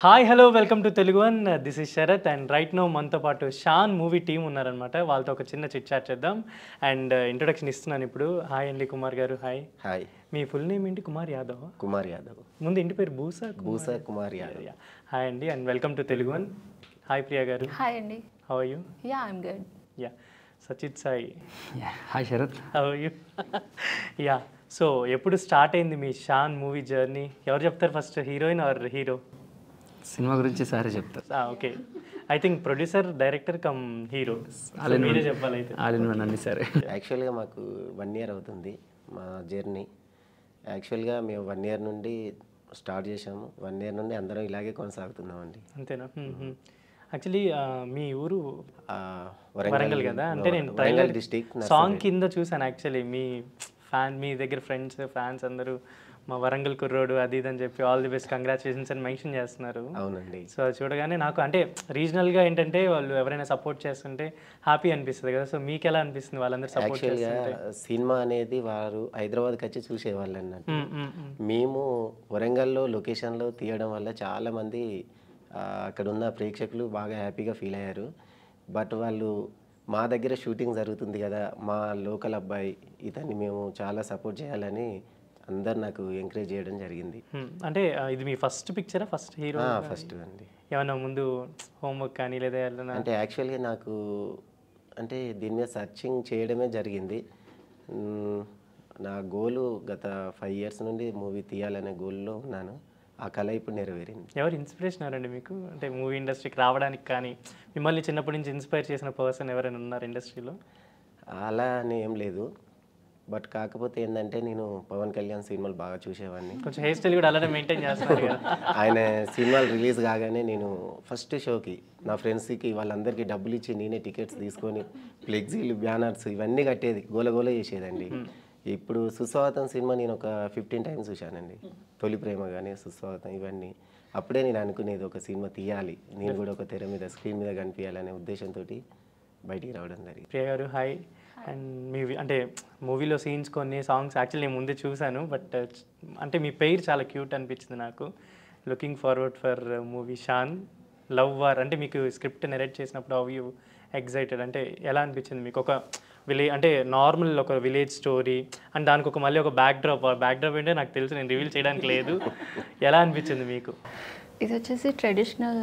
Hi hello welcome to Telugu one this is Sharath and right now మనతో పాటు Shaan movie team ఉన్నారనమాట వాళ్ళతో ఒక చిన్న చిట్ చాట్ చేద్దాం. అండ్ ఇంట్రొడక్షన్ ఇస్తున్నాను ఇప్పుడు. హాయ్ అండి కుమార్ గారు. హాయ్ హాయ్ మీ ఫుల్ నేమ్ ఏంటి? కుమార్ యాదవ్ కుమార్ యాదవ్ ముందు ఇంటి పేరు బూసా భూసా కుమార్ యాదవ్ హాయ్ అండి and welcome to Telugu one hi Priya గారు. హాయ్ అండి how you ya I'm good ya Sachit Sai hi Sharath how you ya so ఎప్పుడు స్టార్ట్ అయింది మీ షాన్ మూవీ జర్నీ ఎవరు చెప్తారు ఫస్ట్ హీరోయిన్ ఆర్ హీరో సినిమా గురించి సారే చెప్తారు okay. I think producer director cum hero మీరే చెప్పాలి అయితే. ఆల్ ఇన్ వన్ అన్ని సరే. యాక్చువల్గా మాకు వన్ ఇయర్ అవుతుంది మా జర్నీ యాక్చువల్గా మేము వన్ ఇయర్ నుండి స్టార్ట్ చేసాము వన్ ఇయర్ నుండి అందరం ఇలాగే కొనసాగుతున్నామండి. అంతేనా? యాక్చువల్లీ మీ ఊరు వరంగల్. కదా? అంటే నేను వరంగల్ డిస్టిక్ సాంగ్ కింద చూసాను యాక్చువల్లీ మీ ఫ్యాన్ మీ దగ్గర ఫ్రెండ్స్ ఫ్యాన్స్ అందరూ మా వరంగల్ కుర్రోడు అది ఇది అని చెప్పి ఆల్ ది బెస్ట్ కంగ్రాచులేషన్స్ అని మెన్షన్ చేస్తున్నారు. అవునండి. సో చూడగానే నాకు అంటే రీజనల్గా ఏంటంటే వాళ్ళు ఎవరైనా సపోర్ట్ చేస్తుంటే హ్యాపీ అనిపిస్తుంది కదా. సో మీకు ఎలా అనిపిస్తుంది వాళ్ళందరూ సపోర్ట్ సినిమా అనేది వారు హైదరాబాద్కి వచ్చి చూసేవాళ్ళు అన్నట్టు. మేము వరంగల్లో లొకేషన్లో తీయడం వల్ల చాలామంది అక్కడ ఉన్న ప్రేక్షకులు బాగా హ్యాపీగా ఫీల్ అయ్యారు. బట్ వాళ్ళు మా దగ్గర షూటింగ్ జరుగుతుంది కదా మా లోకల్ అబ్బాయి ఇతన్ని మేము చాలా సపోర్ట్ చేయాలని అందరు నాకు ఎంకరేజ్ చేయడం జరిగింది. అంటే ఇది మీ ఫస్ట్ పిక్చరా ఫస్ట్ హీరో ఫస్ట్ అండి. ఏమన్నా ముందు హోంవర్క్ కానీ లేదా అంటే యాక్చువల్గా నాకు అంటే దీని మీద సర్చింగ్ చేయడమే జరిగింది. నా గోలు గత ఫైవ్ ఇయర్స్ నుండి మూవీ తీయాలనే గోల్లో ఉన్నాను. ఆ కళ ఇప్పుడు నెరవేరింది. ఎవరు ఇన్స్పిరేషన్ ఎవరండి మీకు? అంటే మూవీ ఇండస్ట్రీకి రావడానికి కానీ మిమ్మల్ని చిన్నప్పటి నుంచి ఇన్స్పైర్ చేసిన పర్సన్ ఎవరైనా ఉన్నారు ఇండస్ట్రీలో అలా అని ఏం లేదు. బట్ కాకపోతే ఏంటంటే నేను పవన్ కళ్యాణ్ సినిమాలు బాగా చూసేవాడిని. కొంచెం హెయిర్ స్టైల్ కూడా అలానే మెయింటైన్ చేస్తున్నారు కదా. ఆయన సినిమాలు రిలీజ్ కాగానే నేను ఫస్ట్ షోకి నా ఫ్రెండ్స్కి వాళ్ళందరికీ డబ్బులు ఇచ్చి నేనే టికెట్స్ తీసుకొని ఫ్లెక్సీలు బ్యానర్స్ ఇవన్నీ కట్టేది గోల గోల చేసేదండి. ఇప్పుడు సుస్వాగతం సినిమా నేను ఒక ఫిఫ్టీన్ టైమ్స్ చూశానండి. తొలి ప్రేమ కానీ సుస్వాగతం ఇవన్నీ. అప్పుడే నేను అనుకునేది ఒక సినిమా తీయాలి. నేను కూడా ఒక తెర మీద స్క్రీన్ మీద కనిపించాలనే ఉద్దేశంతో బయటికి రావడం జరిగింది. ప్రియ గారు హాయ్ అండ్ మీ అంటే మూవీలో సీన్స్ కొన్ని సాంగ్స్ యాక్చువల్లీ నేను ముందే చూశాను బట్ అంటే మీ పేరు చాలా క్యూట్ అనిపించింది నాకు. Looking forward for movie Shaan love war అంటే మీకు స్క్రిప్ట్ నెరేట్ చేసినప్పుడు అవి యూ ఎగ్జైటెడ్ అంటే ఎలా అనిపించింది మీకు? ఒక విలేజ్ అంటే నార్మల్ ఒక విలేజ్ స్టోరీ అండ్ దానికి ఒక మళ్ళీ ఒక బ్యాక్ డ్రాప్ బ్యాక్ డ్రాప్ ఏంటో నాకు తెలుసు నేను రివీల్ చేయడానికి లేదు. ఎలా అనిపించింది మీకు? ఇది వచ్చేసి ట్రెడిషనల్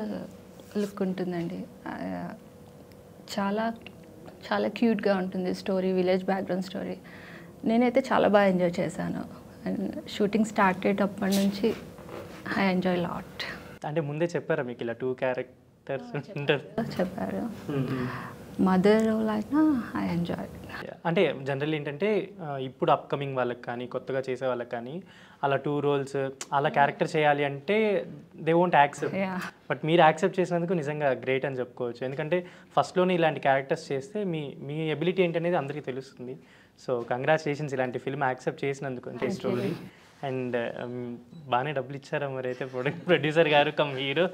లుక్ ఉంటుందండి. చాలా చాలా క్యూట్గా ఉంటుంది స్టోరీ విలేజ్ బ్యాక్గ్రౌండ్ స్టోరీ. నేనైతే చాలా బాగా ఎంజాయ్ చేశాను. అండ్ షూటింగ్ స్టార్ట్ అయ్యేటప్పటి నుంచి ఐ ఎంజాయ్ లాట్. అంటే ముందే చెప్పారా మీకు ఇలా టూ క్యారెక్టర్స్ ఉంటారు? చెప్పారు. మదర్ రోల్ అయినా ఐ ఎంజాయ్. అంటే జనరల్ ఏంటంటే ఇప్పుడు అప్కమింగ్ వాళ్ళకి కానీ కొత్తగా చేసే వాళ్ళకి కానీ అలా టూ రోల్స్ అలా క్యారెక్టర్ చేయాలి అంటే దే వోంట్ యాక్సెప్ట్ బట్ మీరు యాక్సెప్ట్ చేసినందుకు నిజంగా గ్రేట్ అని చెప్పుకోవచ్చు. ఎందుకంటే ఫస్ట్లోనే ఇలాంటి క్యారెక్టర్స్ చేస్తే మీ మీ ఎబిలిటీ ఏంటనేది అందరికీ తెలుస్తుంది. సో కంగ్రాచులేషన్స్ ఇలాంటి ఫిల్మ్ యాక్సెప్ట్ చేసినందుకు అంటే స్టోరీ అండ్ బాగానే డబ్బులు ఇచ్చారా మరి అయితే ప్రొడ్యూసర్ గారు కమ్ హీరో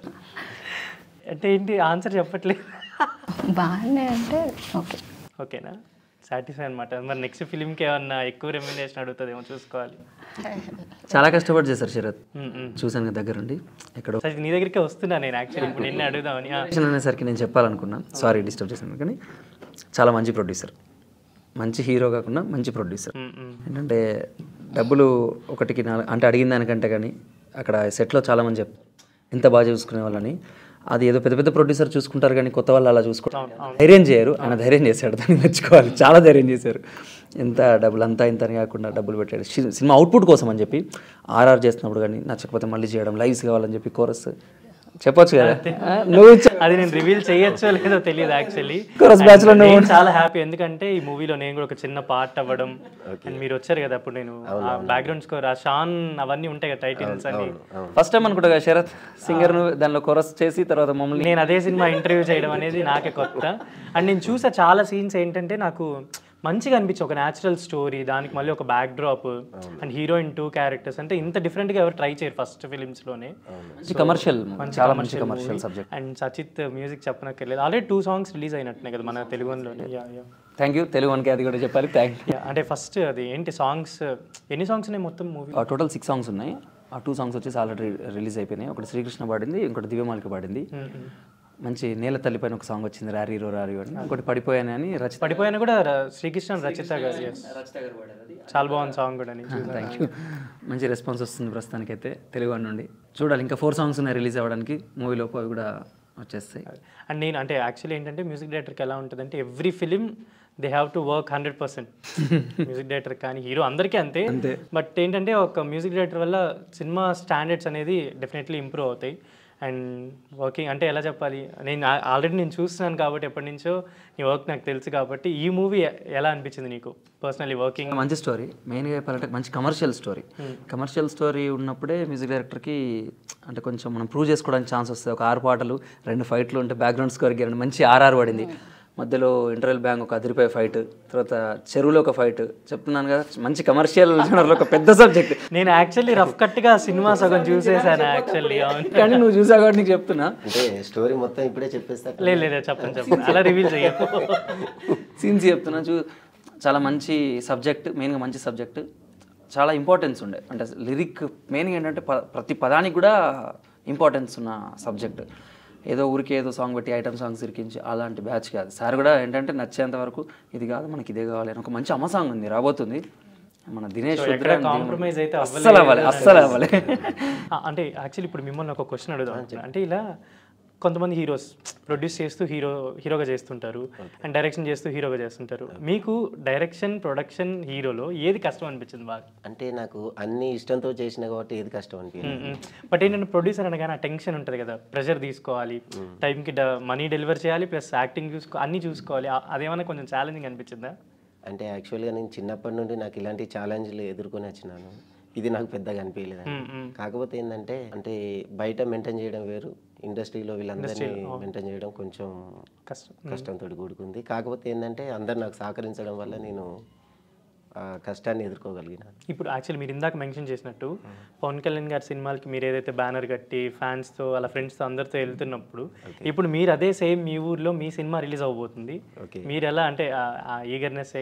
అంటే ఏంటి ఆన్సర్ చెప్పట్లేదు. బాగానే అంటే ఓకే ఓకేనా సాటిస్ఫై అనమాట మరి నెక్స్ట్ ఫిలింకి ఏమన్నా ఎక్కువ రెమ్యునేషన్ అడుగుతుందేమో చూసుకోవాలి. చాలా కష్టపడి చేశారు శరత్. కదా దగ్గరుండి. ఎక్కడో నీ దగ్గరికే వస్తున్నా నేను యాక్చువల్లీ ఇప్పుడు నిన్ను అడుగుదామని. అనేసరికి నేను చెప్పాలనుకున్నా. సారీ డిస్టర్బ్ చేశాను కానీ చాలా మంచి ప్రొడ్యూసర్ మంచి హీరో కాకుండా మంచి ప్రొడ్యూసర్. ఏంటంటే డబ్బులు ఒకటికి నాలుగు అంటే అడిగిన దానికంటే కానీ అక్కడ సెట్లో చాలామంది చెప్తారు ఎంత బాగా చూసుకునే వాళ్ళని అది ఏదో పెద్ద పెద్ద ప్రొడ్యూసర్ చూసుకుంటారు కానీ కొత్త వాళ్ళు అలా చూసుకుంటారు ధైర్యం చేయరు. ఆయన ధైర్యం చేశాడు దాన్ని మెచ్చుకోవాలి. చాలా ధైర్యం చేశారు. ఎంత డబ్బులు అంతా ఇంత అని కాకుండా డబ్బులు పెట్టాడు. సినిమా అవుట్పుట్ కోసం అని చెప్పి ఆర్ఆర్ చేస్తున్నప్పుడు కానీ నచ్చకపోతే మళ్ళీ చేయడం లైవ్స్ కావాలని చెప్పి కోరస్ చెప్పొచ్చు కదా? నువ్వు అది నేను రివీల్ చేయొచ్చో లేదో తెలియదు యాక్చువల్లీ batch లో నేను చాలా హ్యాపీ ఎందుకంటే ఈ మూవీలో నేను కూడా ఒక చిన్న పార్ట్ అవ్వడం. అండ్ మీరు వచ్చారు కదా అప్పుడు నేను. బ్యాక్గ్రౌండ్ స్కోర్ ఆ షాన్ అవన్నీ ఉంటాయి కదా టైటిల్స్ అన్ని. ఫస్ట్ టైం అనుకుంటా కదా శరత్ సింగర్ నువ్వు దానిలో కొరస్ చేసి తర్వాత మమ్మల్ని నేను అదే సినిమా ఇంటర్వ్యూ చేయడం అనేది నాకే కొత్త. అండ్ నేను చూసా చాలా సీన్స్ ఏంటంటే నాకు మంచిగా అనిపించి ఒక న్యాచురల్ స్టోరీ దానికి మళ్ళీ ఒక backdrop and heroine two characters అంటే ఇంత different గా ఎవరు ట్రై చేయరు ఫస్ట్లోనే. మంచి కమర్షియల్ చాలా మంచి commercial subject and Sachit music చెప్పనక్కర్లేదు. ఆల్రెడీ టూ సాంగ్స్ రిలీజ్ అయినట్టున్నాయి కదా మన తెలుగులోనే థ్యాంక్ యూ తెలుగు వన్కి అది కూడా చెప్పాలి. థ్యాంక్ యా అంటే ఫస్ట్ అది ఏంటి సాంగ్స్ ఎన్ని సాంగ్స్ ఉన్నాయి మొత్తం మూవీ టోటల్ సిక్స్ సాంగ్స్ ఉన్నాయి. ఆ టూ సాంగ్స్ వచ్చేసి ఆల్రెడీ రిలీజ్ అయిపోయినాయి. ఒకటి శ్రీకృష్ణ పాడింది ఇంకోటి దివ్యమాలిక పాడింది. మంచి నేల తల్లిపైన ఒక సాంగ్ వచ్చింది రారీరో రారీ అని. ఇంకోటి పడిపోయాను అని రచిత పడిపోయినా కూడా శ్రీకృష్ణ రచిత గారు. చాలా బాగుంది సాంగ్ కూడా. థ్యాంక్ యూ మంచి రెస్పాన్స్ వస్తుంది ప్రస్తుతానికైతే తెలుగు వాడి నుండి. చూడాలి ఇంకా ఫోర్ సాంగ్స్ ఉన్నాయి రిలీజ్ అవ్వడానికి మూవీలోపు అవి కూడా వచ్చేస్తాయి. అండ్ నేను అంటే యాక్చువల్లీ ఏంటంటే మ్యూజిక్ డైరెక్టర్కి ఎలా ఉంటుందంటే every film they have to work hundred percent music director కానీ హీరో అందరికీ అంతే. బట్ ఏంటంటే ఒక మ్యూజిక్ డైరెక్టర్ వల్ల సినిమా స్టాండర్డ్స్ అనేది డెఫినెట్లీ ఇంప్రూవ్ అవుతాయి. అండ్ వర్కింగ్ అంటే ఎలా చెప్పాలి? నేను ఆల్రెడీ నేను చూస్తున్నాను కాబట్టి ఎప్పటి నుంచో నీ వర్క్ నాకు తెలుసు కాబట్టి ఈ మూవీ ఎలా అనిపించింది నీకు? పర్సనలీ వర్కింగ్ మంచి స్టోరీ. మెయిన్గా చెప్పాలంటే మంచి కమర్షియల్ స్టోరీ కమర్షియల్ స్టోరీ ఉన్నప్పుడే మ్యూజిక్ డైరెక్టర్కి అంటే కొంచెం మనం ప్రూవ్ చేసుకోవడానికి ఛాన్స్ వస్తుంది. ఒక ఆరు పాటలు రెండు ఫైట్లు ఉంటే బ్యాక్గ్రౌండ్ స్కోర్కి రెండు మంచి ఆర్ఆర్ పడింది. మధ్యలో ఇంటర్వెల్ బ్యాంక్ ఒక అదిరిపోయే ఫైట్ తర్వాత చెరువులో ఒక ఫైట్ చెప్తున్నాను కదా మంచి కమర్షియల్ జనర్లో ఒక పెద్ద సబ్జెక్ట్ నేను యాక్చువల్లీ రఫ్ కట్గా సినిమా సగం చూసేసాను యాక్చువల్లీ కానీ నువ్వు చూసావు కాబట్టి నీకు చెప్తున్నా. అంటే స్టోరీ మొత్తం ఇప్పుడే చెప్పేస్తా. లేదు లేదు చెప్పండి చెప్పండి అలా రివీల్ సీన్స్ చెప్తున్నా చూ చాలా మంచి సబ్జెక్ట్ మెయిన్గా మంచి సబ్జెక్ట్ చాలా ఇంపార్టెన్స్ ఉండే. అంటే లిరిక్ మెయిన్గా ఏంటంటే ప్రతి పదానికి కూడా ఇంపార్టెన్స్ ఉన్న సబ్జెక్ట్ ఏదో ఊరికి ఏదో సాంగ్ పెట్టి ఐటమ్ సాంగ్స్ ఇరికించి అలాంటి బ్యాచ్ కాదు. సార్ కూడా ఏంటంటే నచ్చేంత వరకు ఇది కాదు మనకి ఇదే కావాలి అని ఒక మంచి అమ్మ సాంగ్ ఉంది రాబోతుంది. మన దినేష్ కాంప్రమైజ్ అయితే అస్సలు అవ్వాలి అస్సలు అవ్వాలి. అంటే యాక్చువల్లీ ఇప్పుడు మిమ్మల్ని ఒక క్వశ్చన్ అడుగుదాం. అంటే ఇలా కొంతమంది హీరోస్ ప్రొడ్యూస్ చేస్తూ హీరో హీరోగా చేస్తుంటారు అండ్ డైరెక్షన్ చేస్తూ హీరోగా చేస్తుంటారు. మీకు డైరెక్షన్ ప్రొడక్షన్ హీరోలో ఏది కష్టం అనిపించింది బాగా? అంటే నాకు అన్ని ఇష్టంతో చేసిన కాబట్టి ఏది కష్టం అనిపించింది. బట్ ఏంటంటే ప్రొడ్యూసర్ అనగానే ఆ టెన్షన్ ఉంటుంది కదా. ప్రెషర్ తీసుకోవాలి టైంకి మనీ డెలివర్ చేయాలి ప్లస్ యాక్టింగ్ చూసుకో అన్నీ చూసుకోవాలి. అదేమన్నా కొంచెం ఛాలెంజింగ్ అనిపించిందా? అంటే యాక్చువల్గా నేను చిన్నప్పటి నుండి నాకు ఇలాంటి ఛాలెంజ్లు ఎదుర్కొని వచ్చినాను. ఇది నాకు పెద్దగా అనిపించలేదు కాకపోతే ఏంటంటే అంటే బయట మెయింటైన్ చేయడం వేరు ఇండస్ట్రీలో వీళ్ళందరినీ మెయింటైన్ చేయడం కొంచెం కష్టం. కష్టంతో కూడుకుంది. కాకపోతే ఏంటంటే అందరు నాకు సహకరించడం వల్ల నేను కష్టాన్ని ఎదుర్కోగలిగినాను. ఇప్పుడు యాక్చువల్లీ మీరు ఇందాక మెన్షన్ చేసినట్టు పవన్ కళ్యాణ్ గారి సినిమాలకి మీరు ఏదైతే బ్యానర్ కట్టి ఫ్యాన్స్తో అలా ఫ్రెండ్స్తో అందరితో వెళ్తున్నప్పుడు ఇప్పుడు మీరు అదే సేమ్ మీ ఊర్లో మీ సినిమా రిలీజ్ అవబోతుంది ఓకే. మీరు ఎలా అంటే ఈగర్నెస్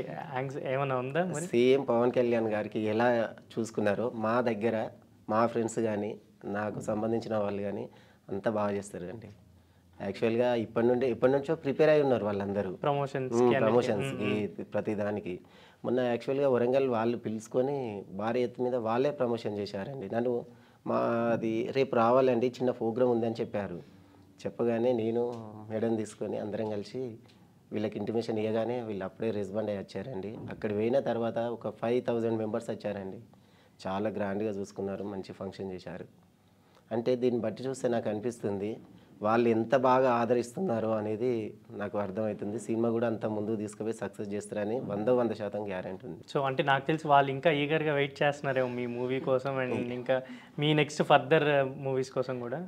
ఏమైనా ఉందా మరి? సేమ్ పవన్ కళ్యాణ్ గారికి ఎలా చూసుకున్నారో మా దగ్గర మా ఫ్రెండ్స్ కానీ నాకు సంబంధించిన వాళ్ళు కానీ అంతా బాగా చేస్తారు అండి యాక్చువల్గా ఇప్పటి నుండి ఇప్పటి నుంచో ప్రిపేర్ అయి ఉన్నారు వాళ్ళందరూ. ప్రమోషన్స్ ప్రమోషన్స్కి ప్రతి దానికి. మొన్న యాక్చువల్గా వరంగల్ వాళ్ళు పిలుచుకొని భారీ ఎత్తు మీద వాళ్ళే ప్రమోషన్ చేశారండి. నన్ను మాది రేపు రావాలండి చిన్న ప్రోగ్రామ్ ఉందని చెప్పారు. చెప్పగానే నేను మేడం తీసుకొని అందరం కలిసి వీళ్ళకి ఇంటిమేషన్ ఇవ్వగానే వీళ్ళు అప్పుడే రెస్పాండ్ అయ్యి వచ్చారండి. అక్కడ పోయిన తర్వాత ఒక ఫైవ్ థౌజండ్ మెంబర్స్ వచ్చారండి. చాలా గ్రాండ్గా చూసుకున్నారు మంచి ఫంక్షన్ చేశారు. అంటే దీన్ని బట్టి చూస్తే నాకు అనిపిస్తుంది వాళ్ళు ఎంత బాగా ఆదరిస్తున్నారో అనేది నాకు అర్థమవుతుంది. సినిమా కూడా అంత ముందుకు తీసుకుపోయి సక్సెస్ చేస్తారని వంద వంద శాతం గ్యారెంటీ ఉంది. సో అంటే నాకు తెలిసి వాళ్ళు ఇంకా ఈగర్గా వెయిట్ చేస్తున్నారేమో మీ మూవీ కోసం అండ్ ఇంకా మీ నెక్స్ట్ ఫర్దర్ మూవీస్ కోసం కూడా?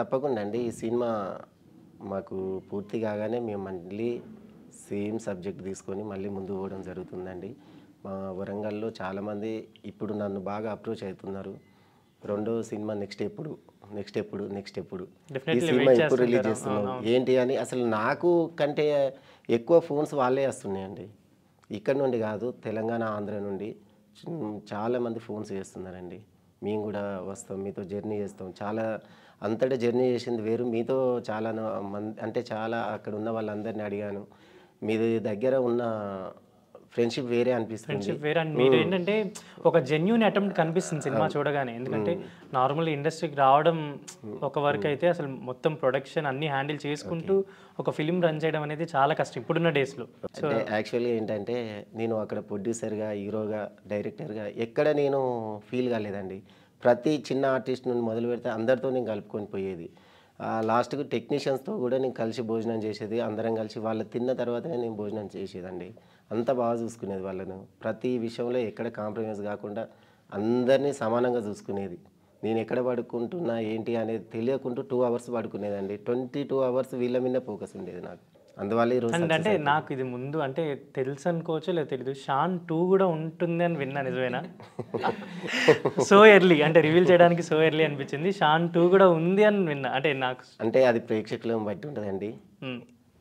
తప్పకుండా అండి. ఈ సినిమా మాకు పూర్తి కాగానే మేము మళ్ళీ సేమ్ సబ్జెక్ట్ తీసుకొని మళ్ళీ ముందు పోవడం జరుగుతుందండి. మా వరంగల్లో చాలామంది ఇప్పుడు నన్ను బాగా అప్రోచ్ అవుతున్నారు. రెండో సినిమా నెక్స్ట్ ఎప్పుడు? నెక్స్ట్ ఎప్పుడు? నెక్స్ట్ ఎప్పుడు? ఈ సినిమా ఎప్పుడు రిలీజ్. చేస్తున్నావు ఏంటి అని అసలు నాకు కంటే ఎక్కువ ఫోన్స్ వాళ్ళే వస్తున్నాయండి. ఇక్కడ నుండి కాదు తెలంగాణ ఆంధ్ర నుండి చిన్- చాలా మంది ఫోన్స్ చేస్తున్నారండి. మేము కూడా వస్తాం మీతో జర్నీ చేస్తాం. చాలా అంతటా జర్నీ చేసింది వేరు. మీతో చాలా మంది అంటే చాలా అక్కడ ఉన్న వాళ్ళందరినీ అడిగాను. మీ దగ్గర ఉన్న ఫ్రెండ్షిప్ వేరే అనిపిస్తుంది. ఫ్రెండ్షిప్ వేరే అండ్ మీరు ఏంటంటే ఒక జెన్యున్ అటెంప్ట్ కనిపిస్తుంది సినిమా చూడగానే. ఎందుకంటే నార్మల్ ఇండస్ట్రీకి రావడం ఒక వర్క్ అయితే అసలు మొత్తం ప్రొడక్షన్ అన్ని హ్యాండిల్ చేసుకుంటూ ఒక ఫిలిం రన్ చేయడం అనేది చాలా కష్టం ఇప్పుడున్న డేస్లో అంటే యాక్చువల్గా ఏంటంటే నేను అక్కడ ప్రొడ్యూసర్గా హీరోగా డైరెక్టర్గా ఎక్కడ నేను ఫీల్ కాలేదండి. ప్రతి చిన్న ఆర్టిస్ట్ నుండి మొదలు పెడితే అందరితో నేను కలుపుకొని పోయేది. లాస్ట్కు టెక్నీషియన్స్తో కూడా నేను కలిసి భోజనం చేసేది అందరం కలిసి వాళ్ళు తిన్న తర్వాతనే నేను భోజనం చేసేదండి. అంత బాగా చూసుకునేది వాళ్ళను. ప్రతి విషయంలో ఎక్కడ కాంప్రమైజ్ కాకుండా అందరినీ సమానంగా చూసుకునేది. నేను ఎక్కడ పడుకుంటున్నా ఏంటి అనేది తెలియకుంటూ టూ అవర్స్ పడుకునేదండి. ట్వంటీ టూ అవర్స్ వీళ్ళ మీద ఫోకస్ ఉండేది నాకు. అందువల్ల ఈరోజు అంటే నాకు ఇది ముందు అంటే తెలుసు అనుకోవచ్చు లేదా తెలీదు. షాన్ టూ కూడా ఉంటుంది అని విన్నా నిజమేనా? సో ఎర్లీ అంటే రివీల్ చేయడానికి సో ఎర్లీ అనిపించింది. షాన్ టూ కూడా ఉంది అని విన్నా. అంటే నాకు అంటే అది ప్రేక్షకులను బట్టి ఉంటుందండి.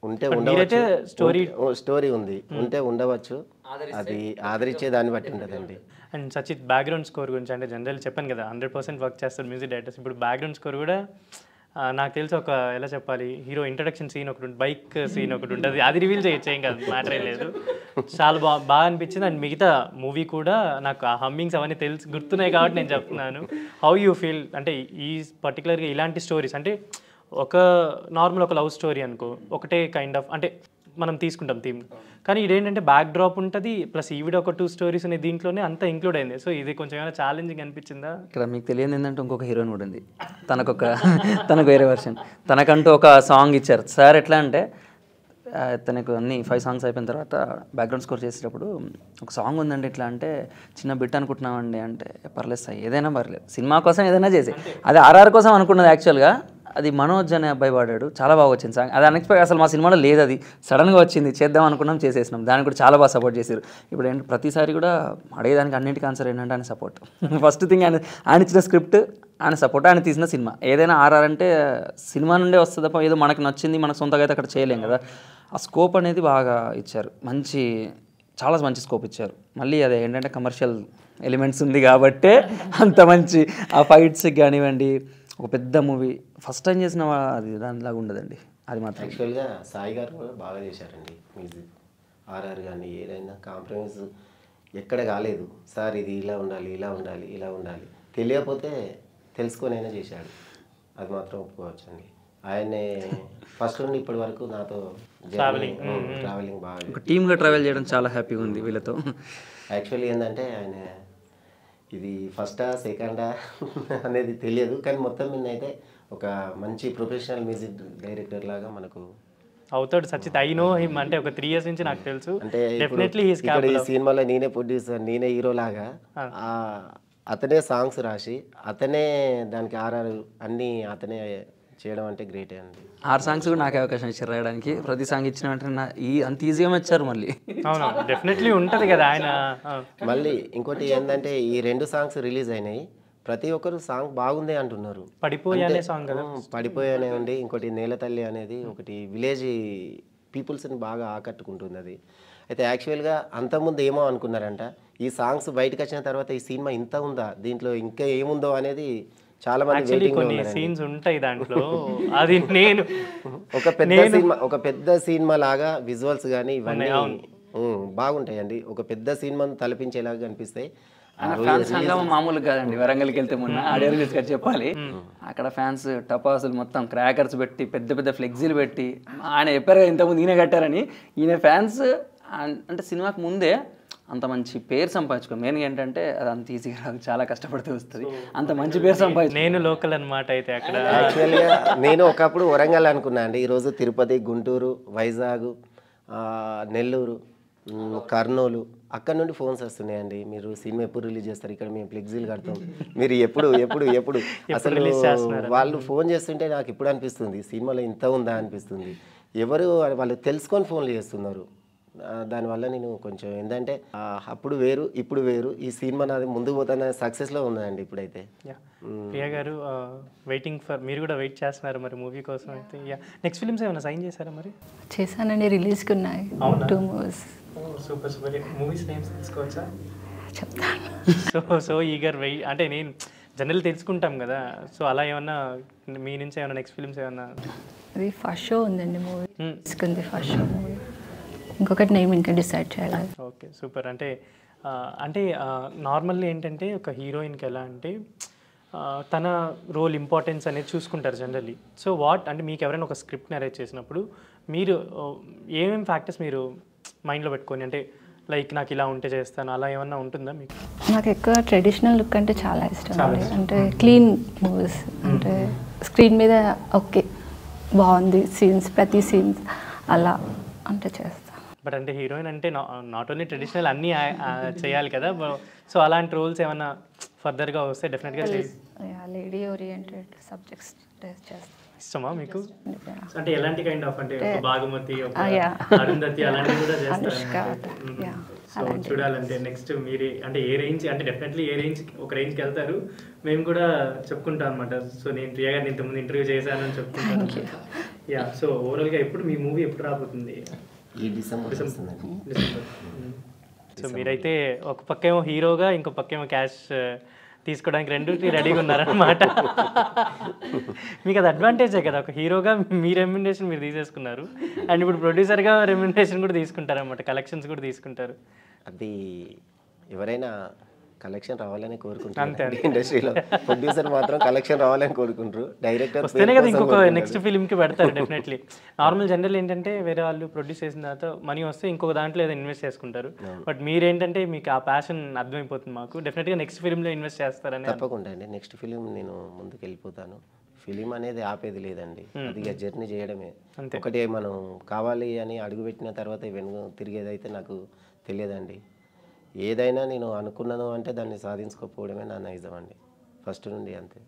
ఉంటే ఉండవచ్చు. ఉంటే- స్టోరీ ఉంది. ఉంటే ఉండవచ్చు. అది ఆదరించే దాన్ని బట్టి ఉంటుందండి. అండ్ సచిత్ బ్యాక్గ్రౌండ్ స్కోర్ గురించి అంటే జనరల్ చెప్పాను కదా హండ్రెడ్ పర్సెంట్ వర్క్ చేస్తారు మ్యూజిక్ డైరెక్టర్స్ ఇప్పుడు బ్యాక్గ్రౌండ్ స్కోర్ కూడా నాకు తెలిసి ఒక ఎలా చెప్పాలి హీరో ఇంట్రడక్షన్ సీన్ ఒకటి ఉంటుంది బైక్ సీన్ ఒకటి ఉంటుంది. అది రివీల్ చేయొచ్చు ఏం కాదు మ్యాటర్ ఏం లేదు. చాలా బా బాగా అనిపించింది. అండ్ మిగతా మూవీ కూడా నాకు ఆ హమ్మింగ్స్ అవన్నీ తెలుసు గుర్తున్నాయి కాబట్టి నేను చెప్తున్నాను. హౌ యూ ఫీల్ అంటే ఈ పర్టికులర్గా ఇలాంటి స్టోరీస్ అంటే ఒక నార్మల్ ఒక లవ్ స్టోరీ అనుకో ఒకటే కైండ్ ఆఫ్ అంటే మనం తీసుకుంటాం థీమ్. కానీ ఇదేంటంటే బ్యాక్ డ్రాప్ ఉంటుంది ప్లస్ ఈవిడ ఒక టూ స్టోరీస్ ఉన్నాయి దీంట్లోనే అంతా ఇంక్లూడ్ అయింది. సో ఇది కొంచెం ఏమైనా ఛాలెంజింగ్ అనిపించిందా? ఇక్కడ మీకు తెలియదు ఏంటంటే ఇంకొక హీరోయిన్ కూడా ఉంది. తనకొక తనకు వేరే వర్షన్ తనకంటూ ఒక సాంగ్ ఇచ్చారు. సార్ ఎట్లా అంటే తనకు అన్ని ఫైవ్ సాంగ్స్ అయిపోయిన తర్వాత బ్యాక్గ్రౌండ్ స్కోర్ చేసేటప్పుడు ఒక సాంగ్ ఉందండి ఇట్లా అంటే చిన్న బిట్ అనుకుంటున్నామండి అంటే పర్లేదు సార్ ఏదైనా పర్లేదు. సినిమా కోసం ఏదైనా చేసి అది ఆర్ఆర్ కోసం అనుకున్నది యాక్చువల్గా అది మనోజ్ అనే అబ్బాయి పాడాడు. చాలా బాగా వచ్చింది సాంగ్. అది అన్ఎక్స్పెక్ట్ అసలు మా సినిమాలో లేదు అది. సడన్గా వచ్చింది. చేద్దాం అనుకున్నాం చేసేసినాం. దానికి కూడా చాలా బాగా సపోర్ట్ చేశారు. ఇప్పుడు ఏంటి ప్రతిసారి కూడా అడిగేదానికి అన్నింటికి ఆన్సర్ ఏంటంటే ఆయన సపోర్ట్ ఫస్ట్ థింగ్ ఆయన ఆయన ఇచ్చిన స్క్రిప్ట్ ఆయన సపోర్ట్ ఆయన తీసిన సినిమా. ఏదైనా ఆర్ఆర్ అంటే సినిమా నుండే వస్తుంది తప్ప ఏదో మనకు నచ్చింది మనకు సొంతగా అయితే అక్కడ చేయలేం కదా. ఆ స్కోప్ అనేది బాగా ఇచ్చారు. మంచి చాలా మంచి స్కోప్ ఇచ్చారు. మళ్ళీ అదే ఏంటంటే కమర్షియల్ ఎలిమెంట్స్ ఉంది కాబట్టే అంత మంచి ఆ ఫైట్స్ కానివ్వండి ఒక పెద్ద మూవీ ఫస్ట్ టైం చేసిన అది దానిలాగా ఉండదండి. అది మాత్రం. యాక్చువల్గా సాయి గారు కూడా బాగా చేశారండి మ్యూజిక్. ఆర్ఆర్ కానీ ఏదైనా కాంప్రమైజ్ ఎక్కడ కాలేదు. సార్ ఇది ఇలా ఉండాలి ఇలా ఉండాలి ఇలా ఉండాలి. తెలియకపోతే తెలుసుకొని అయినా చేశాడు. అది మాత్రం ఒప్పుకోవచ్చు అండి ఆయనే ఫస్ట్ నుండి ఇప్పటి వరకు నాతో ట్రావెలింగ్ ట్రావెలింగ్ బాగా ఒక టీమ్గా ట్రావెల్ చేయడం చాలా హ్యాపీగా ఉంది వీళ్ళతో. యాక్చువల్లీ ఏంటంటే ఆయన ఇది ఫస్టా సెకండా అనేది తెలియదు. కానీ మొత్తం మీద అయితే ఒక మంచి ప్రొఫెషనల్ మ్యూజిక్ డైరెక్టర్ లాగా మనకు అవుతాడు సచిత్. ఐ నో హిమ్ అంటే ఒక త్రీ ఇయర్స్ నుంచి నాకు తెలుసు. అంటే డెఫినెట్లీ ఈ సినిమాలో నేనే ప్రొడ్యూసర్ నేనే హీరో లాగా ఆ, అతనే సాంగ్స్ రాసి అతనే దానికి ఆర్ఆర్ అన్ని అతనే చేయడం అంటే గ్రేటే అండి. ఆరు సాంగ్స్ కూడా నాకే అవకాశం ఇచ్చారు రాయడానికి. ప్రతి సాంగ్ ఇచ్చిన వెంటనే నా ఈ అంత ఈజీగా వచ్చారు మళ్ళీ. అవును డెఫినెట్లీ ఉంటుంది కదా ఆయన. మళ్ళీ ఇంకోటి ఏంటంటే ఈ రెండు సాంగ్స్ రిలీజ్ అయినాయి. ప్రతి ఒక్కరు సాంగ్ బాగుంది అంటున్నారు. పడిపోయి అనే సాంగ్ కదా. పడిపోయానే ఉంది ఇంకోటి నేల తల్లి అనేది ఒకటి విలేజ్ పీపుల్స్ని బాగా ఆకట్టుకుంటుంది అది. అయితే యాక్చువల్గా అంతకుముందు ఏమో అనుకున్నారంట ఈ సాంగ్స్ బయటకు వచ్చిన తర్వాత ఈ సినిమా ఇంత ఉందా? దీంట్లో ఇంకా ఏముందో అనేది చాలా మంది కొన్ని సీన్స్ ఉంటాయి దాంట్లో. అది నేను ఒక పెద్ద సినిమా ఒక పెద్ద సినిమా లాగా విజువల్స్ కానీ ఇవన్నీ బాగుంటాయండి. ఒక పెద్ద సినిమాను తలపించేలాగా కనిపిస్తాయి ఫ్యాన్స్ హంగామా మామూలుగా కాదండి వరంగల్కి వెళ్తే మొన్న ఆడియో రిలీజ్ గారు చెప్పాలి. అక్కడ ఫ్యాన్స్ టపాసులు మొత్తం క్రాకర్స్ పెట్టి పెద్ద పెద్ద ఫ్లెక్సీలు పెట్టి ఆయన చెప్పారు కదా ఇంతకుముందు ఈయన కట్టారని. ఈయన ఫ్యాన్స్ అంటే సినిమాకి ముందే అంత మంచి పేరు సంపాదించుకో మెయిన్ ఏంటంటే అది అంత ఈజీగా రాదు చాలా కష్టపడితే వస్తుంది. అంత మంచి పేరు సంపాదించు నేను లోకల్ అన్నమాట అయితే అక్కడ. యాక్చువల్గా నేను ఒకప్పుడు వరంగల్ అనుకున్నా అండి. ఈరోజు తిరుపతి గుంటూరు వైజాగ్ నెల్లూరు కర్నూలు అక్కడ నుండి ఫోన్స్ వస్తున్నాయండి. మీరు సినిమా ఎప్పుడు రిలీజ్ చేస్తారు? ఇక్కడ మేము ఫ్లెక్సీలు కడతాం. మీరు ఎప్పుడు ఎప్పుడు ఎప్పుడు? అసలు వాళ్ళు ఫోన్ చేస్తుంటే నాకు ఇప్పుడు అనిపిస్తుంది. సినిమాలో ఇంత ఉందా అనిపిస్తుంది. ఎవరు వాళ్ళు తెలుసుకొని ఫోన్లు చేస్తున్నారు. దానివల్ల నేను కొంచెం ఏంటంటే అప్పుడు వేరు ఇప్పుడు వేరు. ఈ సినిమా నాది ముందుకు పోతున్న సక్సెస్లో ఉన్నదండి ఇప్పుడైతే. యా. ప్రియా గారు వెయిటింగ్ ఫర్ మీరు కూడా వెయిట్ చేస్తున్నారు మరి మూవీ కోసం అయితే. యా. నెక్స్ట్ ఫిల్మ్స్ ఏమైనా సైన్ చేశారా మరి? చేశానండి. రిలీజ్కి ఉన్నాయి. అవునా? Two movies super super movies names తెలుసుకోవచ్చా చెప్తాను సో సో ఈగర్ వెయిట్ అంటే నేను జనరల్ తెలుసుకుంటాం కదా. సో అలా ఏమన్నా మీ నుంచి ఏమైనా నెక్స్ట్ ఫిల్మ్స్ ఏమన్నా? అది ఫస్ట్ షో ఉందండి మూవీ. తీసుకుంది ఫస్ట్ షో మూవీ ఇంకొకటి నేమ్ ఇంకా డిసైడ్ చేయాలి. ఓకే సూపర్ అంటే అంటే నార్మల్లీ ఏంటంటే ఒక హీరోయిన్కి ఎలా అంటే తన రోల్ ఇంపార్టెన్స్ అనేది చూసుకుంటారు జనరల్లీ సో వాట్ అంటే మీకు ఎవరైనా ఒక స్క్రిప్ట్ నరేట్ చేసినప్పుడు మీరు ఏమేమి ఫ్యాక్టర్స్ మీరు మైండ్లో పెట్టుకొని అంటే లైక్ నాకు ఇలా ఉంటే చేస్తాను అలా ఏమన్నా ఉంటుందా మీకు? నాకు ఎక్కువ ట్రెడిషనల్ లుక్ అంటే చాలా ఇష్టం అండి. అంటే క్లీన్ మూవీస్ అంటే స్క్రీన్ మీద ఓకే బాగుంది సీన్స్ ప్రతి సీన్స్ అలా అంటే చేస్తాను బట్ అంటే హీరోయిన్ అంటే నాట్ ఓన్లీ ట్రెడిషనల్ అన్నీ చేయాలి కదా. సో అలాంటి రోల్స్ ఏమన్నా ఫర్దర్గా వస్తే డెఫినెట్గా లేడీ ఓరియంటెడ్ సబ్జెక్ట్స్ చేస్తాను ఇష్టమా మీకు. అంటే ఎలాంటి కైండ్ ఆఫ్ అంటే ఒక బాగుమతి ఒక Ah. అరుంధతి అలాంటివి కూడా చేస్తారు సో చూడాలంటే నెక్స్ట్ మీరు అంటే ఏ రేంజ్ అంటే డెఫినెట్లీ ఏ రేంజ్ ఒక రేంజ్కి వెళ్తారు. మేము కూడా చెప్పుకుంటాం అనమాట సో నేను ప్రియా గారిని ఇంతకుముందు ఇంటర్వ్యూ చేశాను అని చెప్పుకుంటాను యా సో ఓవరాల్గా ఎప్పుడు మీ మూవీ ఎప్పుడు రాబోతుంది? ఈ డిసెంబర్ వస్తుందండి. డిసెంబర్. సో మీరైతే ఒక పక్కేమో హీరోగా ఇంకో పక్కేమో క్యాష్ తీసుకోవడానికి రెండు రెడీగా ఉన్నారనమాట మీకు అది అడ్వాంటేజే కదా ఒక హీరోగా మీ రెమ్యునరేషన్ మీరు తీసేసుకున్నారు. అండ్ ఇప్పుడు ప్రొడ్యూసర్గా రెమ్యునరేషన్ కూడా తీసుకుంటారు అనమాట కలెక్షన్స్ కూడా తీసుకుంటారు. అది ఎవరైనా కలెక్షన్ రావాలని కోరుకుంటారు ఇండస్ట్రీలో ప్రొడ్యూసర్ మాత్రం కలెక్షన్ రావాలని కోరుకుంటారు. డైరెక్టర్ వస్తేనే కదా ఇంకొక నెక్స్ట్ ఫిల్మ్కి పెడతారు డెఫినెట్లీ నార్మల్ జనరల్ ఏంటంటే వేరే వాళ్ళు ప్రొడ్యూస్ చేసిన తర్వాత మనీ వస్తే ఇంకొక దాంట్లో ఏదో ఇన్వెస్ట్ చేసుకుంటారు. బట్ మీరేంటంటే మీకు ఆ ప్యాషన్ అర్థమైపోతుంది మాకు. డెఫినెట్గా నెక్స్ట్ ఫిల్మ్లో ఇన్వెస్ట్ చేస్తారని తప్పకుండా అండి. నెక్స్ట్ ఫిలిం నేను ముందుకు వెళ్ళిపోతాను. ఫిలిం అనేది ఆపేది లేదండి. అది ఇక జర్నీ చేయడమే. ఒకటే మనం కావాలి అని అడుగుపెట్టిన తర్వాత వెనుక తిరిగేది అయితే నాకు తెలియదండి. ఏదైనా నేను అనుకున్నాను అంటే దాన్ని సాధించుకోకపోవడమే నా నైజం అండి. ఫస్ట్ నుండి అంతే.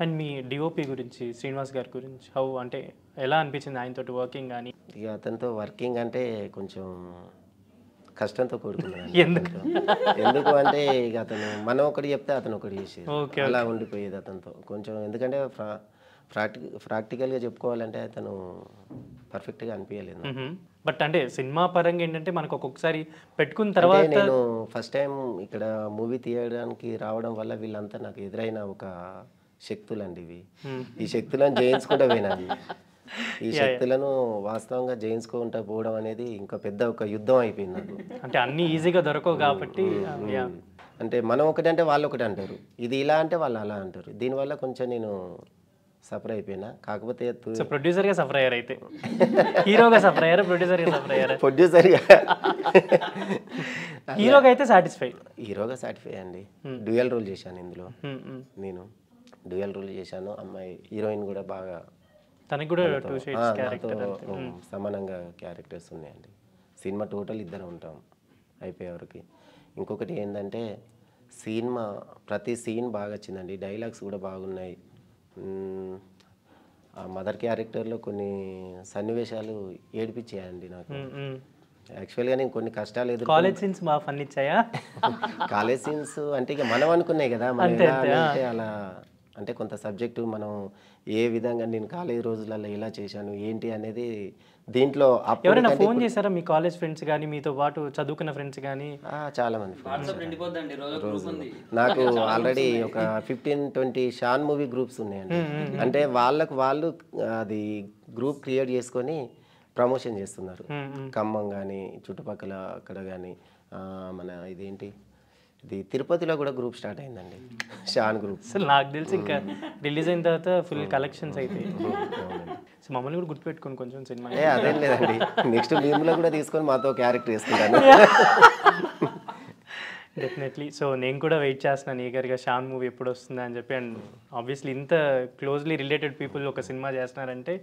అండ్ మీ డిఓపి గురించి శ్రీనివాస్ గారి గురించి హౌ అంటే ఎలా అనిపించింది ఆయనతోటి వర్కింగ్ కానీ ఇక అతనితో వర్కింగ్ అంటే కొంచెం కష్టంతో కూడుకున్నది ఎందుకు? ఎందుకు అంటే ఇక అతను మనం ఒకటి చెప్తే అతను ఒకటి చేసేది. ఓకే, అలా ఉండిపోయేది అతనితో. కొంచెం ఎందుకంటే ప్రాక్టి ప్రాక్టికల్గా చెప్పుకోవాలంటే అతను పర్ఫెక్ట్గా అనిపించలేదు. బట్ అంటే సినిమా పరంగా ఏంటంటే మనకు ఒక్కొక్కసారి పెట్టుకున్న తర్వాత నేను ఫస్ట్ టైం ఇక్కడ మూవీ తీయడానికి రావడం వల్ల వీళ్ళంతా నాకు ఎదురైన ఒక శక్తులండి ఇవి. ఈ శక్తులను జయించుకుంటూ పోయినాను. ఈ శక్తులను వాస్తవంగా జయించుకుంటూ పోవడం అనేది ఇంకా పెద్ద ఒక యుద్ధం అయిపోయింది నాకు. అంటే అన్ని ఈజీగా దొరకవు కాబట్టి. అంటే మనం ఒకటి అంటే వాళ్ళు ఒకటి అంటారు ఇది ఇలా అంటే వాళ్ళు అలా అంటారు. దీనివల్ల కొంచెం నేను సఫర్ అయిపోయినా. కాకపోతే ప్రొడ్యూసర్గా సఫర్ అయ్యారు అయితే. హీరోగా సఫర్ అయ్యారు ప్రొడ్యూసర్గా సఫర్ అయ్యారు? ప్రొడ్యూసర్గా హీరోగా అయితే సాటిస్ఫైడ్ హీరోగా సాటిస్ఫై అండి. డ్యూయల్ రోల్ చేశాను ఇందులో. నేను డ్యూయల్ రోల్ చేశాను. అమ్మాయి హీరోయిన్ కూడా బాగా తనకి కూడా సమానంగా క్యారెక్టర్స్ ఉన్నాయండి. సినిమా టోటల్ ఇద్దరు ఉంటాం అయిపోయే వరకు. ఇంకొకటి ఏంటంటే సినిమా ప్రతి సీన్ బాగా వచ్చిందండి. డైలాగ్స్ కూడా బాగున్నాయి. ఆ మదర్ క్యారెక్టర్లో కొన్ని సన్నివేశాలు ఏడిపించాయండి నాకు. యాక్చువల్గా నేను కొన్ని కష్టాలు ఎదురు కాలేజ్ సీన్స్ బాగా ఫన్ ఇచ్చాయా? కాలేజ్ సీన్స్ అంటే ఇక మనం అనుకున్నాయి కదా మనం అంటే అలా అంటే కొంత సబ్జెక్టు మనం ఏ విధంగా నేను కాలేజ్ రోజులలో ఎలా చేశాను ఏంటి అనేది దీంట్లో ఎవరైనా ఫోన్ చేశారా మీ కాలేజ్ ఫ్రెండ్స్ కానీ మీతో పాటు చదువుకున్న ఫ్రెండ్స్ కానీ ఆ, చాలా మంది నాకు ఆల్రెడీ ఒక fifteen twenty Shaan movie groups ఉన్నాయండి. అంటే వాళ్ళకు వాళ్ళు అది గ్రూప్ క్రియేట్ చేసుకొని ప్రమోషన్ చేస్తున్నారు. ఖమ్మం కానీ చుట్టుపక్కల అక్కడ కానీ మన ఇదేంటి? ఇది తిరుపతిలో కూడా గ్రూప్ స్టార్ట్ అయిందండి. షాన్ గ్రూప్ అసలు నాకు తెలిసి ఇంకా రిలీజ్ అయిన తర్వాత ఫుల్ కలెక్షన్స్ అవుతాయి సో మమ్మల్ని కూడా గుర్తుపెట్టుకోండి కొంచెం సినిమా. ఏ అదేం లేదండి. నెక్స్ట్ భీములో కూడా తీసుకొని మాతో క్యారెక్టర్ వేసుకుంటాను. డెఫినెట్లీ సో నేను కూడా వెయిట్ చేస్తున్నాను ఈగర్గా షాన్ మూవీ ఎప్పుడు వస్తుంది అని చెప్పి. అండ్ ఆబ్వియస్లీ ఇంత క్లోజ్లీ రిలేటెడ్ పీపుల్ ఒక సినిమా చేస్తున్నారంటే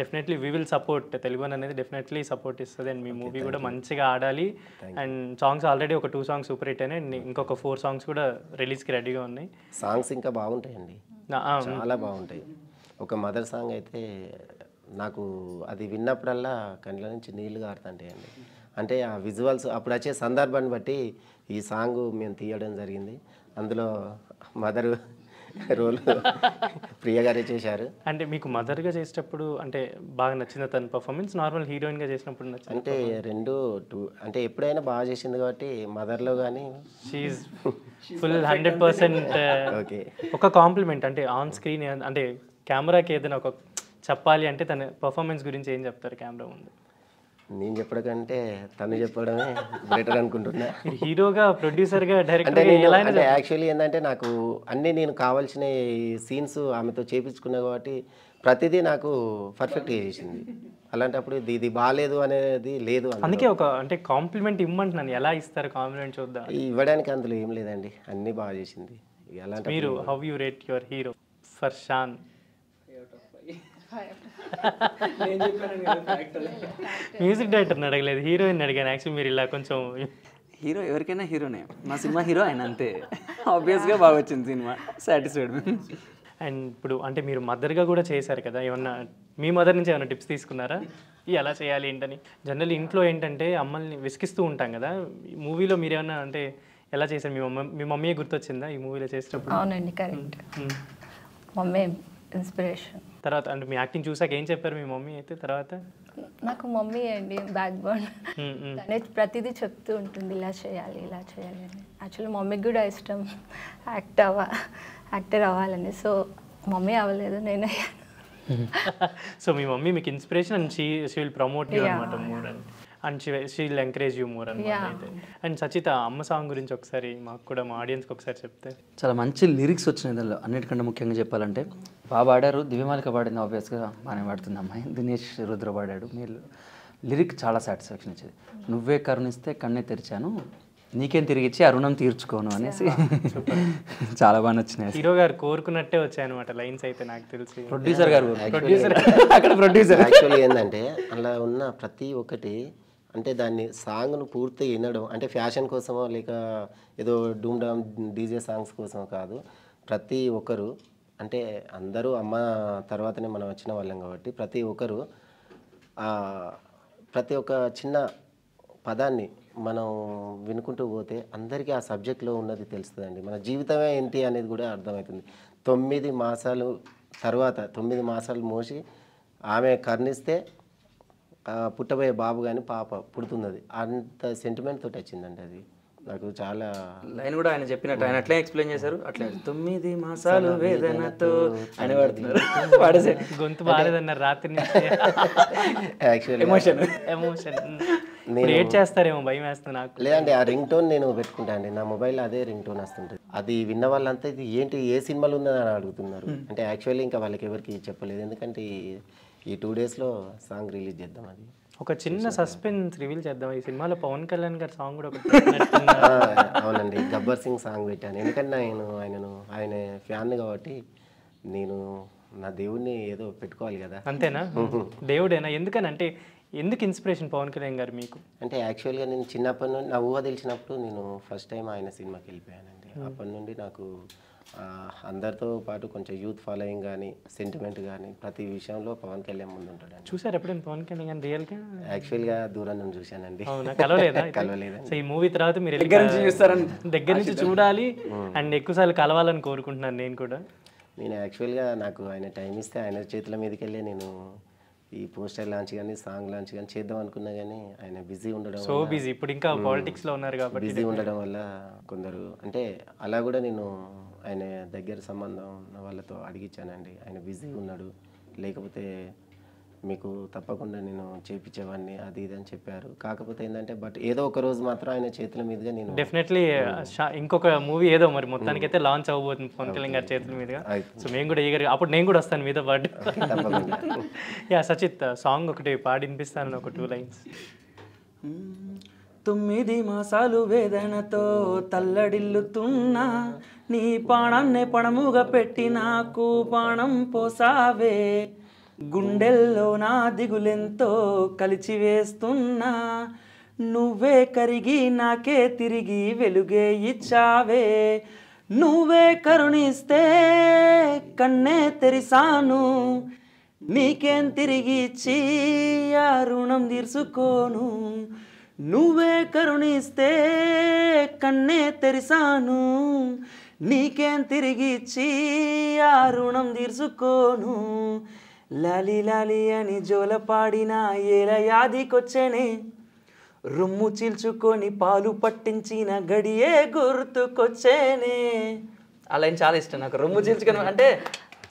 definitely we will support Telugu అని అనేది డెఫినెట్లీ సపోర్ట్ ఇస్తుంది అండ్ మీ మూవీ కూడా మంచిగా ఆడాలి. అండ్ సాంగ్స్ ఆల్రెడీ ఒక టూ సాంగ్స్ సూపర్ హిట్ అయినాయి. ఇంకొక ఫోర్ సాంగ్స్ కూడా రిలీజ్కి రెడీగా ఉన్నాయి. సాంగ్స్ ఇంకా బాగుంటాయండి. చాలా బాగుంటాయి. ఒక మదర్ సాంగ్ అయితే నాకు అది విన్నప్పుడల్లా కళ్ళ నుంచి నీళ్ళు కారుతుంటాయండి. అంటే ఆ విజువల్స్ అప్పుడు వచ్చే సందర్భాన్ని బట్టి ఈ సాంగ్ మేము తీయడం జరిగింది. అందులో మదర్ రోల్. ప్రియ గారే చేశారు. అంటే మీకు మదర్గా చేసేటప్పుడు అంటే బాగా నచ్చింది తన పర్ఫార్మెన్స్ నార్మల్ హీరోయిన్గా చేసినప్పుడు నచ్చింది అంటే రెండు టూ అంటే ఎప్పుడైనా బాగా చేసింది కాబట్టి మదర్లో కానీ she full hundred percent okay ఒక కాంప్లిమెంట్ అంటే ఆన్ స్క్రీన్ అంటే కెమెరాకి ఏదైనా ఒక చెప్పాలి అంటే తన పర్ఫార్మెన్స్ గురించి ఏం చెప్తారు కెమెరా ముందు? నేను చెప్పడం కంటే తను చెప్పడమే బెటర్ అనుకుంటున్నా. హీరోగా ప్రొడ్యూసర్గా అయినా అంటే యాక్చువల్లీ ఏంటంటే నాకు అన్నీ నేను కావాల్సిన సీన్స్ ఆమెతో చేపించుకున్నా కాబట్టి ప్రతిదీ నాకు పర్ఫెక్ట్గా చేసింది. అలాంటప్పుడు ఇది ఇది బాగాలేదు అనేది లేదు. అందుకే ఒక అంటే కాంప్లిమెంట్ ఇమ్మంటున్నాను. ఎలా ఇస్తారు కాంప్లిమెంట్ చూద్దాం. ఇవ్వడానికి అందులో ఏం లేదండి. అన్నీ బాగా చేసింది. మీరు how you rate your hero for Shaan music డైరెక్టర్ని అడగలేదు హీరోయిన్ అడిగాను. యాక్చువల్లీ మీరు ఇలా కొంచెం హీరో ఎవరికైనా హీరోనే మా సినిమా హీరో ఆయన అంతే ఆబ్వియస్గా బాగా వచ్చింది సినిమా. సాటిస్ఫైడ్ అండ్ ఇప్పుడు అంటే మీరు మదర్గా కూడా చేశారు కదా ఏమన్నా మీ మదర్ నుంచి ఏమైనా టిప్స్ తీసుకున్నారా? ఈ ఎలా చేయాలి ఏంటని. జనరల్ ఇంట్లో ఏంటంటే అమ్మల్ని విసిగిస్తూ ఉంటాం కదా. ఈ మూవీలో మీరు ఏమన్నా అంటే ఎలా చేశారు? మీ మమ్మీ మీ మమ్మీ గుర్తొచ్చిందా ఈ మూవీలో చేసేటప్పుడు అవునండి కరెక్ట్ మ్మ్. మమ్మీ ఇన్స్పిరేషన్ తర్వాత అంటే మీ యాక్టింగ్ చూసాక ఏం చెప్పారు మీ మమ్మీ అయితే తర్వాత? నాకు మమ్మీ అండి బ్యాక్ బోన్. తనే ప్రతిదీ చెప్తూ ఉంటుంది ఇలా చేయాలి ఇలా చేయాలి అని. యాక్చువల్లీ మమ్మీకి కూడా ఇష్టం యాక్ట్ అవ్వ యాక్టర్ అవ్వాలని. సో మమ్మీ అవ్వలేదు నేను సో మీ మమ్మీ మీకు inspiration and she she will promote you. అనమాట more and she she will encourage you more అనమాట అండ్ సచిత అమ్మ సాంగ్ గురించి ఒకసారి మాకు కూడా మా ఆడియన్స్కి ఒకసారి చెప్తే. చాలా మంచి లిరిక్స్ వచ్చినాయి దానిలో అన్నిటికంటే ముఖ్యంగా చెప్పాలంటే బాగా పాడారు దివ్యమాలిక పాడింది ఆబ్వియస్గా బాగానే పాడుతుంది అమ్మాయి. దినేష్ రుద్ర పాడాడు. మీరు లిరిక్ చాలా సాటిస్ఫాక్షన్ ఇచ్చేది. నువ్వే కరుణిస్తే కన్నే తెరిచాను నీకేం తిరిగిచ్చి ఆ రుణం తీర్చుకోను అనేసి. చాలా బాగా నచ్చినాయి. హీరో గారు కోరుకున్నట్టే వచ్చాయన్నమాట లైన్స్ అయితే నాకు తెలిసి. ప్రొడ్యూసర్ గారు ప్రొడ్యూసర్ అక్కడ ప్రొడ్యూసర్ యాక్చువల్లీ ఏంటంటే అలా ఉన్న ప్రతి ఒక్కటి అంటే దాన్ని సాంగ్ను పూర్తి వినడం అంటే ఫ్యాషన్ కోసమో లేక ఏదో డూమ్ డామ్ డీజే సాంగ్స్ కోసమో కాదు. ప్రతి ఒక్కరు అంటే అందరూ అమ్మ తర్వాతనే మనం వచ్చిన వాళ్ళం కాబట్టి ప్రతి ఒక్కరు ప్రతి ఒక్క చిన్న పదాన్ని మనం వినుకుంటూ పోతే అందరికీ ఆ సబ్జెక్ట్లో ఉన్నది తెలుస్తుందండి. మన జీవితమే ఏంటి అనేది కూడా అర్థమవుతుంది. తొమ్మిది మాసాలు తర్వాత తొమ్మిది మాసాలు మోసి ఆమె కర్ణిస్తే పుట్టబోయే బాబు కానీ పాప పుడుతున్నది. అంత సెంటిమెంట్ తోటి వచ్చిందండి అది. నాకు చాలా లైన్ కూడా ఆయన చెప్పినట్టు ఆయన అట్లే ఎక్స్ప్లెయిన్ చేశారు. అట్లే తొమ్మిది మాసాలు వేదనతో అని పాడుతున్నారు. పాడేసే. గొంతు బాగాలేదన్నారు రాత్రి నుంచి. యాక్చువల్లీ ఎమోషన్ ఎమోషన్ క్రియేట్ చేస్తారేమో భయం వేస్తుంది నాకు. లేదండి ఆ రింగ్ టోన్ నేను పెట్టుకుంటా అండి. నా మొబైల్ అదే రింగ్ టోన్ వస్తుంటుంది. అది విన్న వాళ్ళంతా ఇది ఏంటి ఏ సినిమాలు ఉందని అని అడుగుతున్నారు అంటే యాక్చువల్లీ ఇంకా వాళ్ళకి ఎవరికి చెప్పలేదు. ఎందుకంటే ఈ- టూ డేస్లో సాంగ్ రిలీజ్ చేద్దాం అది. ఒక చిన్న సస్పెన్స్ రివీల్ చేద్దాం. ఈ సినిమాలో పవన్ కళ్యాణ్ గారి సాంగ్ కూడా అవునండి. గబ్బర్ సింగ్ సాంగ్ పెట్టాను. ఎందుకంటే నేను ఆయనను ఆయన ఫ్యాన్ కాబట్టి నేను నా దేవుణ్ణి ఏదో పెట్టుకోవాలి కదా. అంతేనా? దేవుడేనా? ఎందుకని? అంటే ఎందుకు ఇన్స్పిరేషన్ పవన్ కళ్యాణ్ గారు మీకు? అంటే యాక్చువల్గా నేను చిన్నప్పటి నుండి నా ఊహ తెలిసినప్పుడు నేను ఫస్ట్ టైం ఆయన సినిమాకి వెళ్ళిపోయానండి. అప్పటి నుండి నాకు అందరితో పాటు కొంచెం యూత్ ఫాలోయింగ్ కానీ సెంటిమెంట్ కానీ ప్రతి విషయంలో పవన్ కళ్యాణ్ ముందు ఉంటాడండి చూసారు ఎప్పుడైనా పవన్ కళ్యాణ్ గారు రియల్గా యాక్చువల్గా దూరం నుండి చూశానండి. కలవలేదా. సో ఈ మూవీ తర్వాత మీరు దగ్గర నుంచి చూస్తారని దగ్గర నుంచి చూడాలి అండ్ ఎక్కువసార్లు కలవాలని కోరుకుంటున్నాను నేను కూడా. నేను యాక్చువల్గా నాకు ఆయన టైం ఇస్తే ఆయన చేతుల మీదకి వెళ్ళి నేను ఈ పోస్టర్ లాంచ్ కానీ సాంగ్ లాంచ్ కానీ చేద్దాం అనుకున్నా కానీ ఆయన బిజీ ఉండడం సో బిజీ ఇప్పుడు ఇంకా పాలిటిక్స్లో ఉన్నారు కాబట్టి బిజీ ఉండడం వల్ల కొందరు అంటే అలా కూడా నేను ఆయన దగ్గర సంబంధం ఉన్న వాళ్ళతో అడిగించానండి ఆయన బిజీ ఉన్నాడు. లేకపోతే మీకు తప్పకుండా నేను చేపించేవాడిని అది ఇది అని చెప్పారు. కాకపోతే ఏంటంటే బట్ ఏదో ఒక రోజు మాత్రం ఆయన చేతుల మీదుగా నేను డెఫినెట్లీ ఇంకొక మూవీ ఏదో మరి మొత్తానికి అయితే లాంచ్ అవ్వబోతుంది పవన్ కళ్యాణ్ గారి చేతుల మీదుగా. సో మేము కూడా ఈగర్ అప్పుడు నేను కూడా వస్తాను మీతో పాటు. యా సచిత్ సాంగ్ ఒకటి పాడి వినిపిస్తాను ఒక టూ లైన్స్ తొమ్మిది మాసాలు వేదనతో తల్లడిల్లుతున్నా నీ పాణాన్నే పణముగా పెట్టి నాకు పాణం పోసావే. గుండెల్లో నా దిగులెంతో కలిచి వేస్తున్నా. నువ్వే కరిగి నాకే తిరిగి వెలుగే ఇచ్చావే. నువ్వే కరుణిస్తే కన్నే తెరిసాను. నీకేం తిరిగి ఇచ్చి ఆ రుణం తీర్చుకోను. నువ్వే కరుణిస్తే కన్నే తెరిసాను. నీకేం తిరిగి ఇచ్చి ఆ రుణం తీర్చుకోను? లాలి లాలి అని జోల పాడిన ఏల యాదికొచ్చేనే. రొమ్ము చీల్చుకొని పాలు పట్టించిన గడియే గుర్తుకొచ్చేనే. లైన్ చాలా ఇష్టం నాకు. రొమ్ము చీల్చుకొని అంటే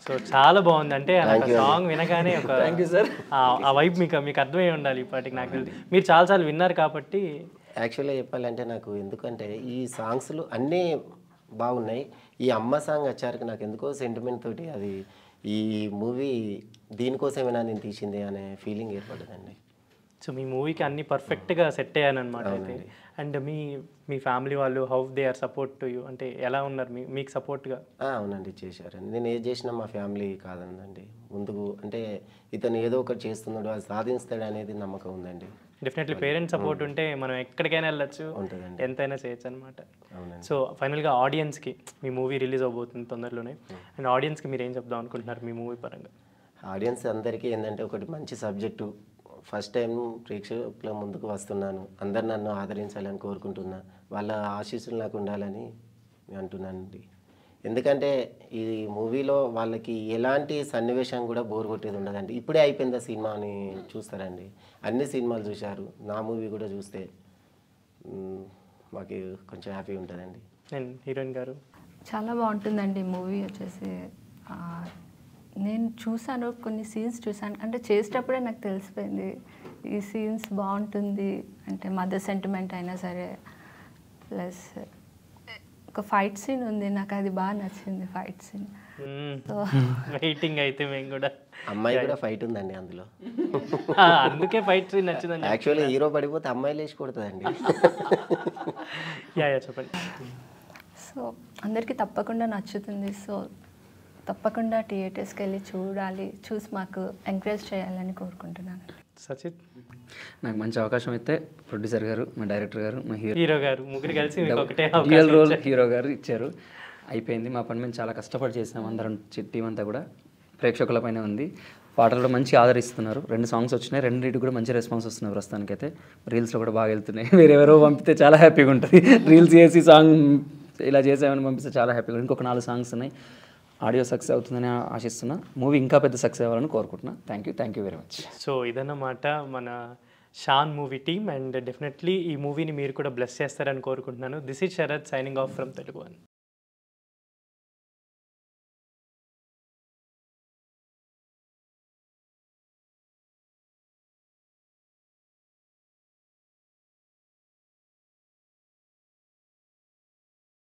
సో చాలా బాగుంది. అంటే సాంగ్ వినగానే ఒక థ్యాంక్ యూ సార్ ఆ- వైబ్ మీకు మీకు అర్థమై ఉండాలి ఇప్పటికి నాకు తెలిసి. మీరు చాలాసార్లు విన్నారు కాబట్టి యాక్చువల్గా చెప్పాలంటే నాకు ఎందుకంటే ఈ సాంగ్స్లు అన్నీ బాగున్నాయి. ఈ అమ్మ సాంగ్ వచ్చారికి నాకు ఎందుకో సెంటిమెంట్ తోటి అది ఈ మూవీ దీనికోసమేనా నేను తీసింది అనే ఫీలింగ్ ఏర్పడ్డదండి సో మీ మూవీకి అన్ని పర్ఫెక్ట్గా సెట్ అయ్యాను అనమాట అయితే. అండ్ మీ మీ ఫ్యామిలీ వాళ్ళు how they are support to you అంటే ఎలా ఉన్నారు మీ మీకు సపోర్ట్గా అవునండి చేశారండి. నేను ఏది చేసినా మా ఫ్యామిలీ కాదండి ముందుకు అంటే ఇతను ఏదో ఒకటి చేస్తున్నాడు అది సాధిస్తాడు అనేది నమ్మకం ఉందండి. డెఫినెట్లీ పేరెంట్స్ సపోర్ట్ ఉంటే మనం ఎక్కడికైనా వెళ్ళొచ్చు. ఎంతైనా చేయొచ్చు అనమాట సో ఫైనల్గా ఆడియన్స్కి మీ మూవీ రిలీజ్ అవబోతుంది తొందరలోనే. అండ్ ఆడియన్స్కి మీరు ఏం చెప్దాం అనుకుంటున్నారు మీ మూవీ పరంగా? ఆడియన్స్ అందరికీ ఏంటంటే ఒకటి మంచి సబ్జెక్టు. ఫస్ట్ టైం ప్రేక్షకుల ముందుకు వస్తున్నాను. అందరు నన్ను ఆదరించాలని కోరుకుంటున్నా. వాళ్ళ ఆశీస్సులు నాకు ఉండాలని నేను అంటున్నానండి. ఎందుకంటే ఈ మూవీలో వాళ్ళకి ఎలాంటి సన్నివేశం కూడా బోర్ కొట్టేది ఉండదండి. ఇప్పుడే అయిపోయిందా సినిమా అని చూస్తారండి. అన్ని సినిమాలు చూశారు. నా మూవీ కూడా చూస్తే మాకు కొంచెం హ్యాపీ ఉంటుందండి. అండ్ హీరోయిన్ గారు? చాలా బాగుంటుందండి మూవీ వచ్చేసి. ఆ, నేను చూసాను కొన్ని సీన్స్ చూసాను అంటే చేసేటప్పుడే నాకు తెలిసిపోయింది ఈ సీన్స్ బాగుంటుంది. అంటే మదర్ సెంటిమెంట్ అయినా సరే ప్లస్ ఒక ఫైట్ సీన్ ఉంది నాకు అది బాగా నచ్చింది ఫైట్ సీన్ సో వెయిటింగ్ అయితే మేము కూడా అమ్మాయి కూడా ఫైట్ ఉందండి అందులో. అందుకే ఫైట్ సీన్ నచ్చిందని యాక్చువల్లీ హీరో పడిపోతే అమ్మాయి లేచి కొడుతుందండి. యా యా చెప్పండి. సో అందరికీ తప్పకుండా నచ్చుతుంది. సో తప్పకుండా థియేటర్స్కి వెళ్ళి చూడాలి చూసి మాకు ఎంకరేజ్ చేయాలని కోరుకుంటున్నాను. సచిత్. నాకు మంచి అవకాశం అయితే ప్రొడ్యూసర్ గారు మా డైరెక్టర్ గారు మా హీరో. హీరో గారు ముగ్గురు కలిసి రియల్ రోల్. హీరో గారు ఇచ్చారు. అయిపోయింది మా పని మేము చాలా కష్టపడి చేసాం అందరం టీం అంతా కూడా. ప్రేక్షకులపైన ఉంది. పాటలు కూడా మంచి ఆదరిస్తున్నారు. రెండు సాంగ్స్ వచ్చినాయి రెండింటికి కూడా మంచి రెస్పాన్స్ వస్తున్నాయి ప్రస్తుతానికైతే. రీల్స్లో కూడా బాగా వెళ్తున్నాయి. వేరెవరో పంపితే చాలా హ్యాపీగా ఉంటుంది. రీల్స్ చేసి సాంగ్ ఇలా చేసామని పంపిస్తే చాలా హ్యాపీగా. ఇంకొక నాలుగు సాంగ్స్ ఉన్నాయి. ఆడియో సక్సెస్ అవుతుందని ఆశిస్తున్నా. మూవీ ఇంకా పెద్ద సక్సెస్ అవ్వాలని కోరుకుంటున్నా. Thank you thank you very much so ఇదన్నమాట మన Shaan movie team and definitely ఈ మూవీని మీరు కూడా బ్లెస్ చేస్తారని కోరుకుంటున్నాను. This is Sharath signing off from Telugu one